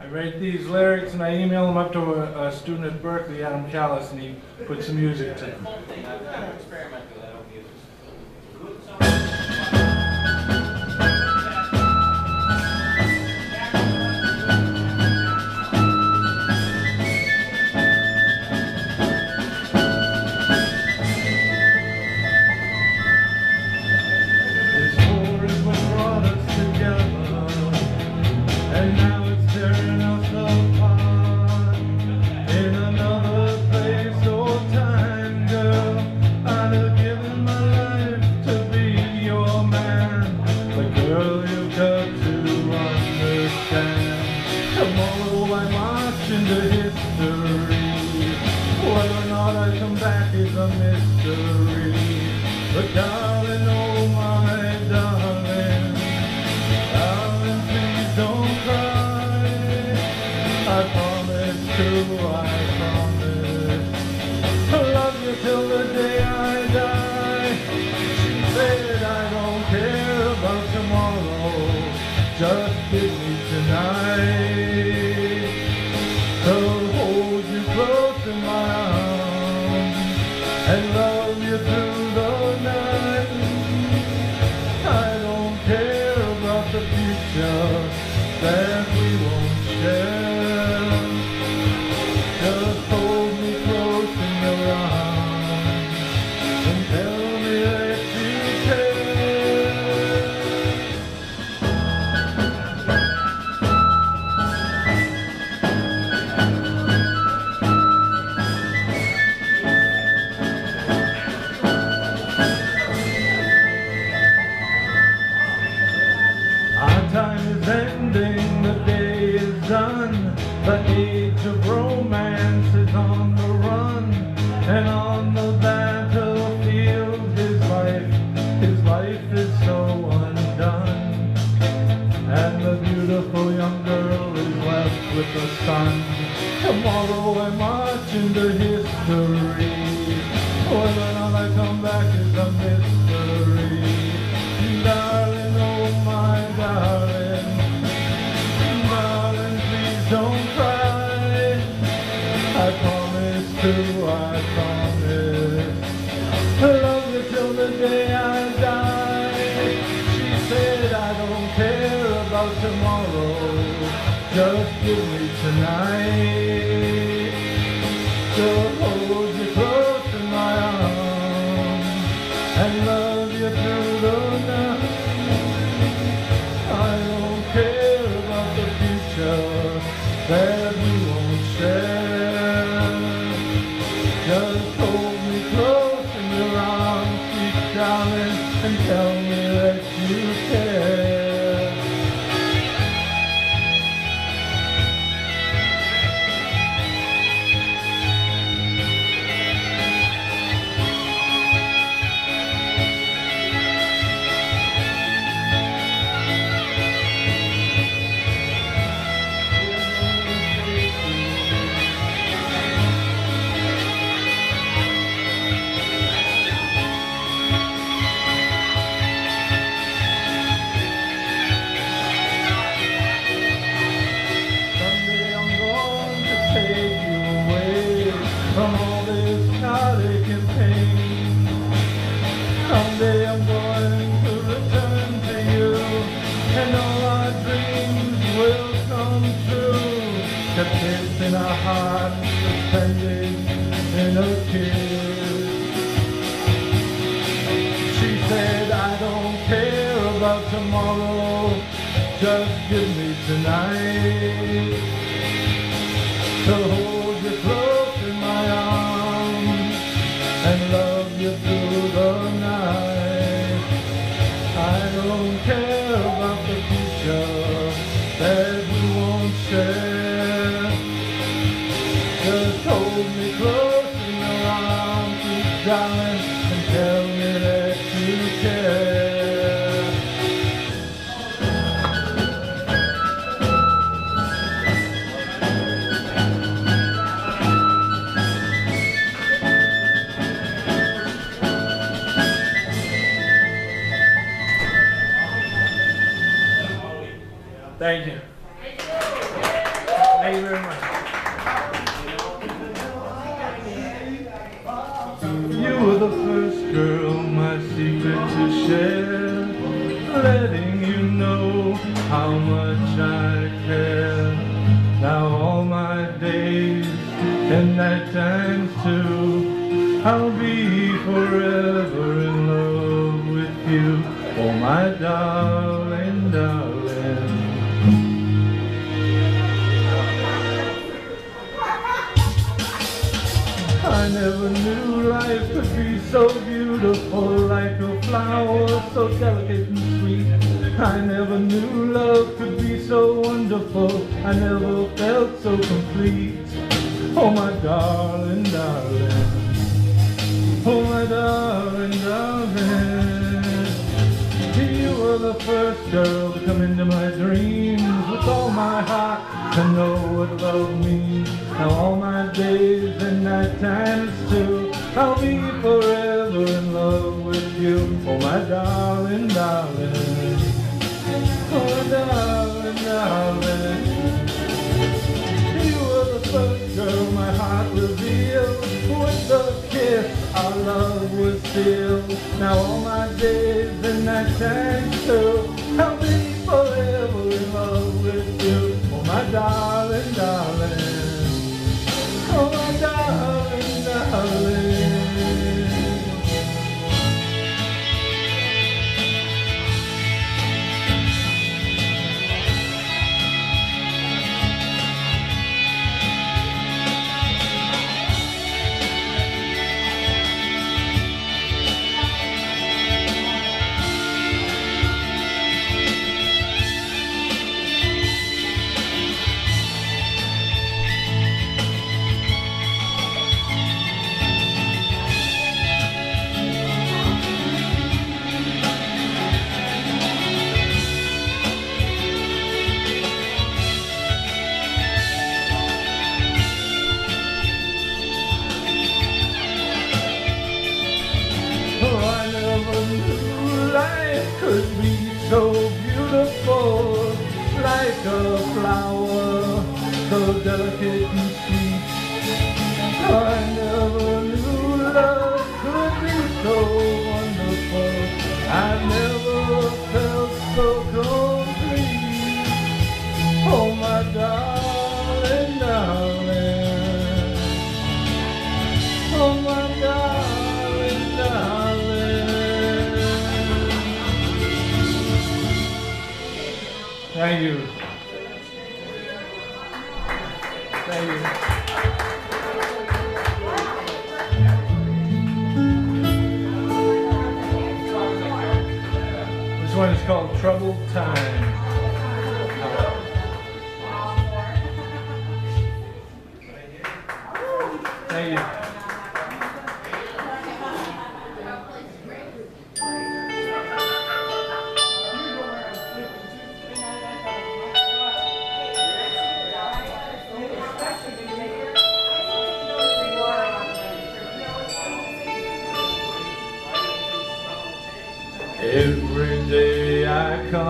I write these lyrics and I email them up to a, a student at Berkeley, Adam Callis, and he puts some music to them. just busy tonight. So hold you close to my arms and love you through the night. I don't care about the future. sun. Tomorrow I march into in the hills. tonight hold you close my arms And love you through the night. I don't care about the future. tomorrow, just give me tonight. To hold you close in my arms and love you through the night. I don't care about the future that we won't share. Just hold me close in your arms, darling. Thank you. Thank you very much. You were the first girl, my secret to share, letting you know how much I care. Now all my days and night times too, I'll be forever in love with you, oh my darling, darling. Flower so delicate and sweet. I never knew love could be so wonderful. I never felt so complete. Oh my darling, darling. Oh my darling, darling. You were the first girl to come into my dreams with all my heart to know what love means. Now all my days and night times too, I'll be forever in love with you. Oh my darling, darling. Oh darling, darling. You were the first girl my heart revealed. With a kiss, our love was sealed. Now all my days and night times too, I'll be forever in love with you. Oh my darling. Could be so beautiful, like a flower, so delicate and sweet. I never knew love could be so wonderful. I never felt so complete. Oh, my darling, one is called Troubled Times.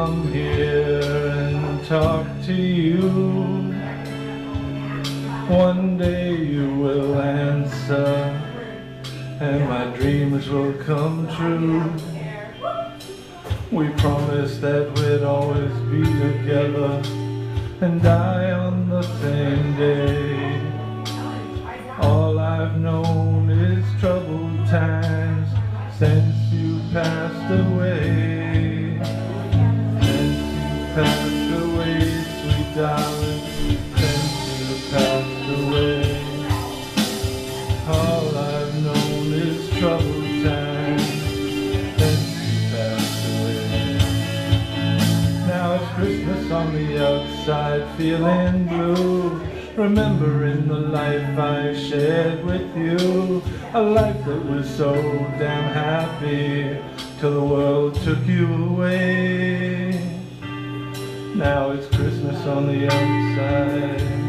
Come here and talk to you. One day you will answer, and my dreams will come true. We promised that we'd always be together and die on the same day. All I've known is troubled times away, sweet darling, since you passed away. All I've known is troubled times since you passed away. Now it's Christmas on the outside, feeling blue. Remembering the life I shared with you. A life that was so damn happy till the world took you away. Now it's Christmas on the outside.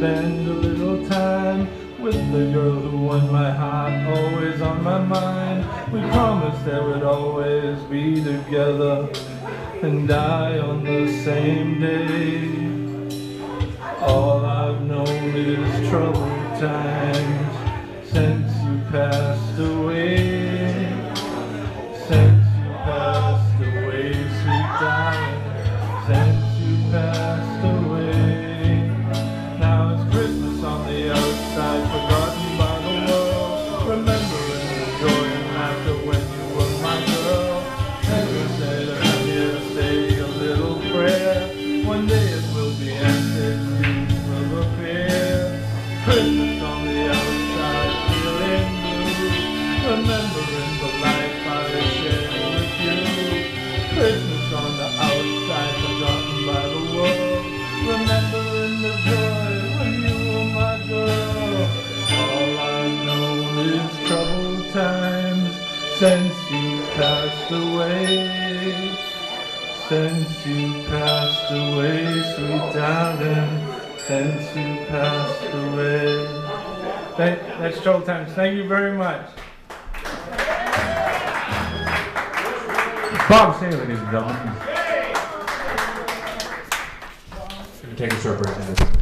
Spend a little time with the girl who won my heart, always on my mind. We promised that we'd always be together and die on the same day. All I've known is troubled times since you passed away. Passed away. Since you passed away, sweet darling. Since you passed away. That, that's troubled times. Thank you very much. Bob Stanley, ladies and gentlemen. Gonna take a short break. guys.